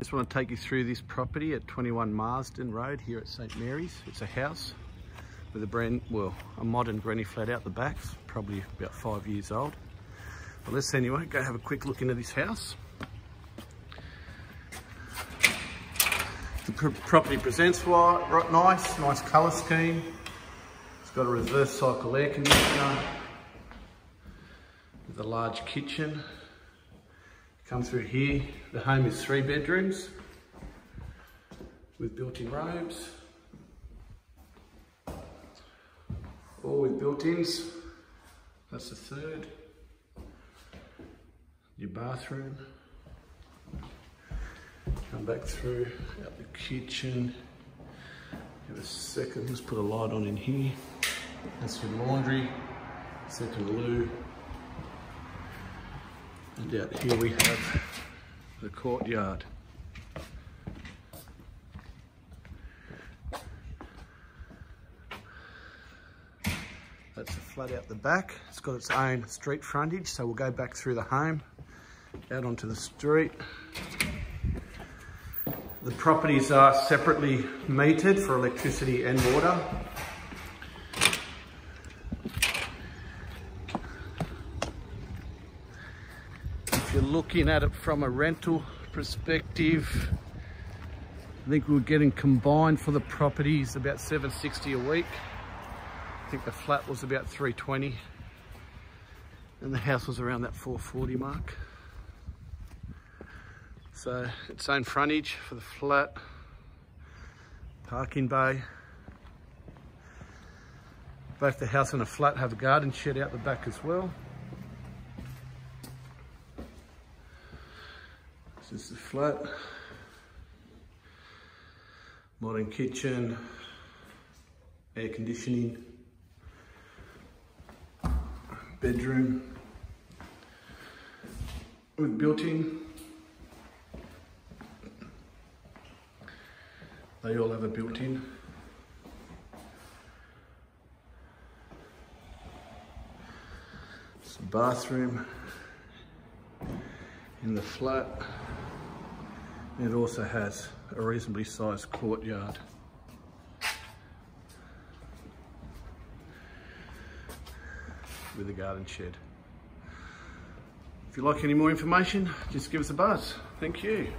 Just want to take you through this property at 21 Marsden Road here at St Marys. It's a house with a brand, well, a modern granny flat out the back, probably about five years old. But let's anyway go have a quick look into this house. The pr property presents right, nice, nice colour scheme. It's got a reverse cycle air conditioner with a large kitchen. Come through here, the home is three bedrooms with built-in robes. All with built-ins. That's the third. Your bathroom. Come back through, out the kitchen. Give a second, let's put a light on in here. That's your laundry, second loo. And here we have the courtyard. That's a flat out the back. It's got its own street frontage, so we'll go back through the home, out onto the street. The properties are separately metered for electricity and water. You're looking at it from a rental perspective, I think we're getting combined for the properties about 760 a week. I think the flat was about 320 and the house was around that 440 mark. So its own frontage for the flat, parking bay. Both the house and the flat have a garden shed out the back as well. This is flat. Modern kitchen, air conditioning, bedroom with built-in. They all have a built-in. A bathroom in the flat. It also has a reasonably sized courtyard. with a garden shed. If you'd like any more information, just give us a buzz. Thank you.